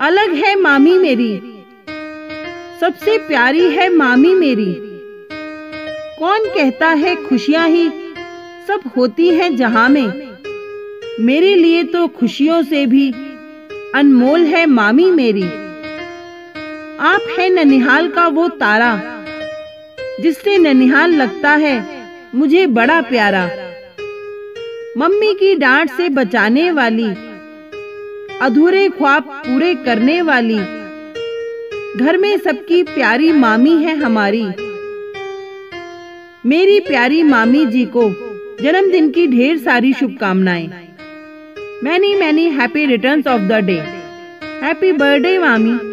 अलग है मामी मेरी। सबसे प्यारी है मामी मेरी। कौन कहता है खुशियाँ ही सब होती हैं जहाँ में। मेरे लिए तो खुशियों से भी अनमोल है मामी मेरी। आप है ननिहाल का वो तारा, जिससे ननिहाल लगता है मुझे बड़ा प्यारा। मम्मी की डांट से बचाने वाली अधूरे ख्वाब पूरे करने वाली। घर में सबकी प्यारी मामी है हमारी। मेरी प्यारी मामी जी को जन्मदिन की ढेर सारी शुभकामनाएँ। Many many happy returns of the day. Happy birthday, मामी।